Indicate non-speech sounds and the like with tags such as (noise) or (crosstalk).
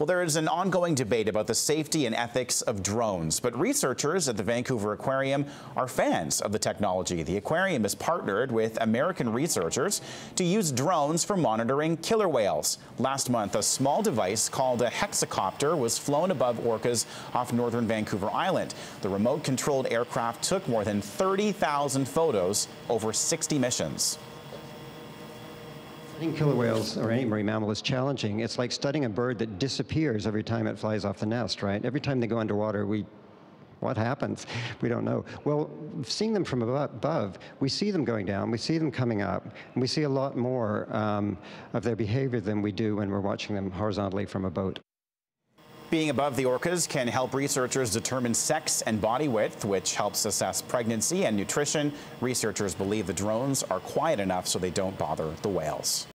Well, there is an ongoing debate about the safety and ethics of drones, but researchers at the Vancouver Aquarium are fans of the technology. The aquarium is partnered with American researchers to use drones for monitoring killer whales. Last month, a small device called a hexacopter was flown above orcas off northern Vancouver Island. The remote-controlled aircraft took more than 30,000 photos over 60 missions. Studying killer whales or any marine mammal is challenging. It's like studying a bird that disappears every time it flies off the nest, right? Every time they go underwater, we what happens? (laughs) We don't know. Well, seeing them from above, we see them going down, we see them coming up, and we see a lot more um, of their behavior than we do when we're watching them horizontally from a boat. Being above the orcas can help researchers determine sex and body width, which helps assess pregnancy and nutrition. Researchers believe the drones are quiet enough so they don't bother the whales.